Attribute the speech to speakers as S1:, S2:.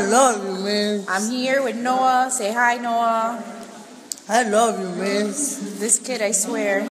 S1: I love you, man.
S2: I'm here with Noah. Say hi, Noah.
S1: I love you, man.
S2: This kid, I swear.